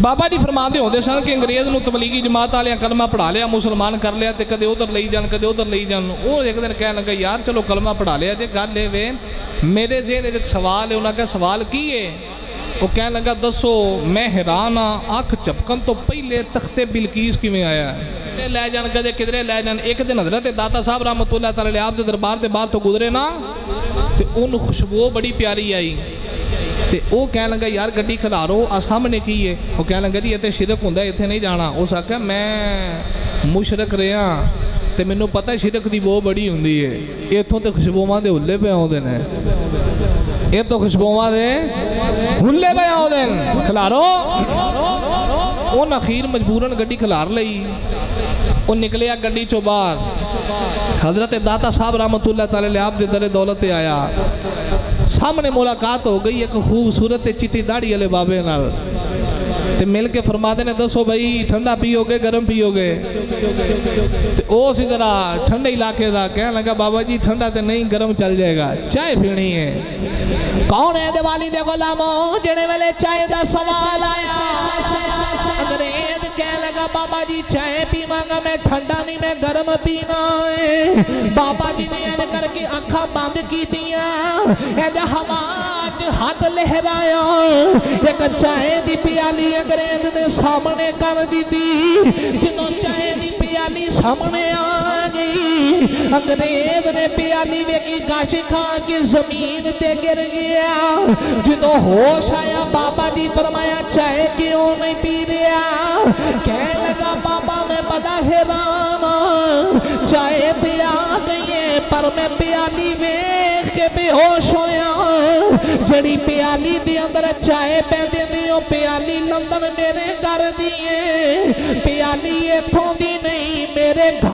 ਬਾਬਾ ਜੀ ਫਰਮਾਉਂਦੇ ਹੁੰਦੇ ਸਨ ਕਿ ਅੰਗਰੇਜ਼ ਨੂੰ ਤਬਲੀਗੀ ਜਮਾਤ ਵਾਲਿਆਂ ਕਲਮਾ ਪੜਾ ਲਿਆ ਮੁਸਲਮਾਨ ਕਰ ਲਿਆ ਤੇ ਕਦੇ ਉਧਰ ਲਈ ਜਾਣ ਕਦੇ ਉਧਰ ਲਈ ਜਾਣ ਉਹ ਇੱਕ ਦਿਨ ਕਹਿਣ ਲੱਗਾ ਯਾਰ ਚਲੋ ਕਲਮਾ ਪੜਾ ਲਿਆ ਜੇ ਗੱਲ ਇਹ ਵੇ ਮੇਰੇ ਜ਼ਿਹਨ 'ਚ ਇੱਕ ਸਵਾਲ ਹੈ ਉਹਨਾਂ ਦਾ ਸਵਾਲ ਕੀ ਹੈ वो कहने लगा दसो मैं हैरान हाँ अख चपकन तो पहले तख्ते बिलकीस किमें आया लै जान कदे किधरे लै जान एक दिन हज़रत दाता साहब रामत आप दरबार के बहर तो गुजरे ना तो उन खुशबू बड़ी प्यारी आई ਤੇ ਉਹ ਕਹਿਣ ਲੱਗਾ, ਯਾਰ ਗੱਡੀ ਖਿਲਾਰੋ ਆ ਸਾਹਮਣੇ ਕੀ ਹੈ ਉਹ ਕਹਿਣ ਲੱਗਾ, ਜੀ, ਇੱਥੇ ਸ਼ਿਰਕ ਹੁੰਦਾ, ਇੱਥੇ ਨਹੀਂ ਜਾਣਾ। ਉਸ ਆਖਿਆ, ਮੈਂ ਮੁਸ਼ਰਕ ਰਿਹਾ ਤੇ ਮੈਨੂੰ ਪਤਾ ਸ਼ਿਰਕ ਦੀ ਬਹੁਤ ਬੜੀ ਹੁੰਦੀ ਹੈ ਇੱਥੋਂ ਤੇ ਖੁਸ਼ਬੂਆਂ ਦੇ ਹੁੱਲੇ ਪਏ ਆਉਂਦੇ ਨੇ। ਇਹ ਤੋਂ ਖੁਸ਼ਬੂਆਂ ਦੇ ਹੁੱਲੇ ਪਏ ਆਉਂਦੇ ਨੇ। ਖਿਲਾਰੋ। ਉਹ ਅਖੀਰ ਮਜਬੂਰਨ ਗੱਡੀ ਖਿਲਾਰ ਲਈ ਉਹ ਨਿਕਲਿਆ ਗੱਡੀ ਚੋਂ ਬਾਹਰ हजरत दाता साहब रहमतुल्लाह ताला आप दे दरे दौलत ते आया सामने मुलाकात हो गई एक खूबसूरत ते चिट्टी दाढ़ी वाले बाबे नाल ते मिल के फरमाते ने दसो भाई ठंडा पियोगे गर्म पियोगे ते ओ सी जरा ठंडे इलाके दा कहने लगा बाबा जी ठंडा ते नहीं गर्म चल जाएगा चाय पीनी है ਕੌਣ ਹੈ ਦੀਵਾਲੀ ਦੇ ਗੁਲਾਮੋ ਜਿਹੜੇ ਵੇਲੇ ਚਾਹ ਦਾ ਸਵਾਲ ਆਇਆ मेरी चाय पीवागा, मैं ठंडा नहीं, मैं गर्म पीना है। बाबा जी ने एन करके अखा बंद की दिया हवा हाथ लहराया। एक चाय की प्याली अंग्रेज़ ने सामने कर दी जो चाय की प्याली सामने आ गई। अंग्रेज़ ने प्याली वेखी गश खा के ज़मीन ते गिर गया। जो होश आया बाबा जी फरमाया, चाय क्यों नहीं पी रहा कह सर में प्याली वेख के बेहोश होया जड़ी प्याली दे अंदर चाय पै देंदी ओ प्याली लंदन मेरे घर दी है। प्याली इथों दी नहीं, मेरे